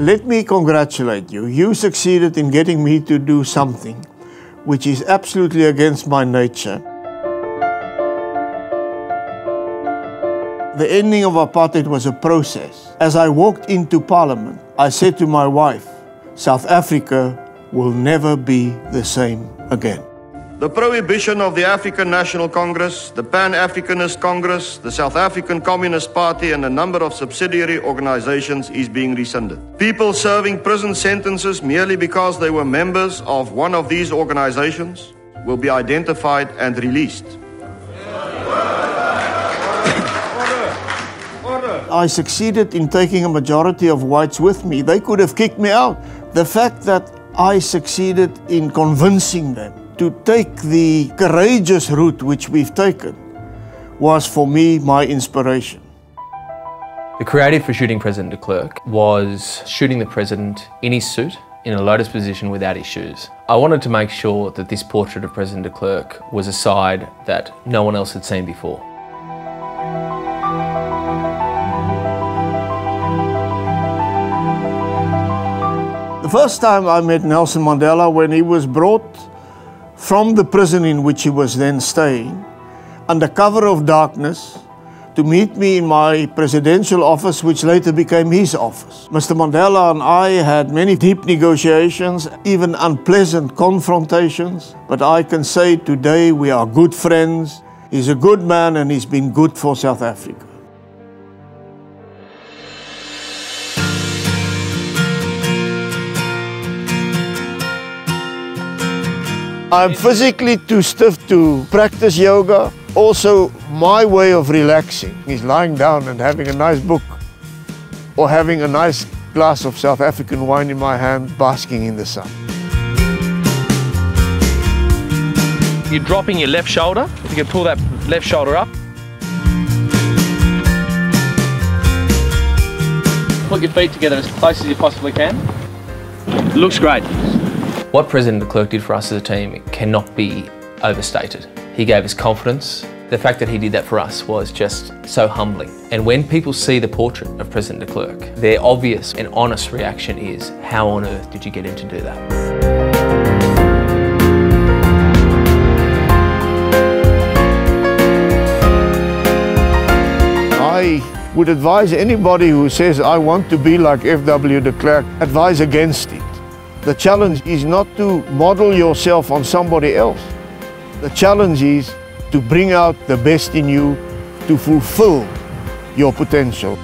Let me congratulate you. You succeeded in getting me to do something which is absolutely against my nature. The ending of apartheid was a process. As I walked into parliament, I said to my wife, South Africa will never be the same again. The prohibition of the African National Congress, the Pan Africanist Congress, the South African Communist Party, and a number of subsidiary organizations is being rescinded. People serving prison sentences merely because they were members of one of these organizations will be identified and released. I succeeded in taking a majority of whites with me. They could have kicked me out. The fact that I succeeded in convincing them to take the courageous route which we've taken was for me my inspiration. The creative for shooting President de Klerk was shooting the President in his suit in a lotus position without his shoes. I wanted to make sure that this portrait of President de Klerk was a side that no one else had seen before. The first time I met Nelson Mandela when he was brought from the prison in which he was then staying, under cover of darkness, to meet me in my presidential office, which later became his office. Mr. Mandela and I had many deep negotiations, even unpleasant confrontations, but I can say today we are good friends. He's a good man and he's been good for South Africa. I'm physically too stiff to practice yoga. Also, my way of relaxing is lying down and having a nice book or having a nice glass of South African wine in my hand, basking in the sun. You're dropping your left shoulder. If you can pull that left shoulder up. Put your feet together as close as you possibly can. Looks great. What President de Klerk did for us as a team cannot be overstated. He gave us confidence. The fact that he did that for us was just so humbling. And when people see the portrait of President de Klerk, their obvious and honest reaction is, how on earth did you get him to do that? I would advise anybody who says, I want to be like F.W. de Klerk, advise against it. The challenge is not to model yourself on somebody else. The challenge is to bring out the best in you to fulfill your potential.